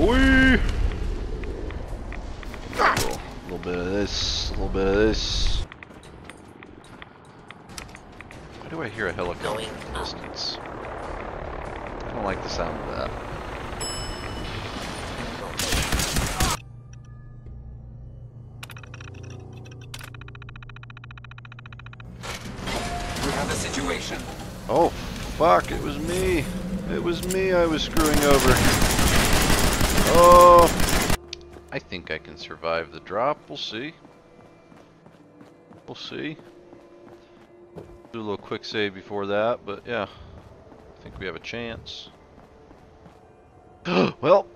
Whee! A little, bit of this, a little bit of this. Why do I hear a helicopter Going in the distance? I don't like the sound of that. We have a situation. Oh, fuck, it was me. It was me I was screwing over. I think I can survive the drop. We'll see. We'll see. Do a little quick save before that, but yeah. I think we have a chance. well,